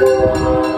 Música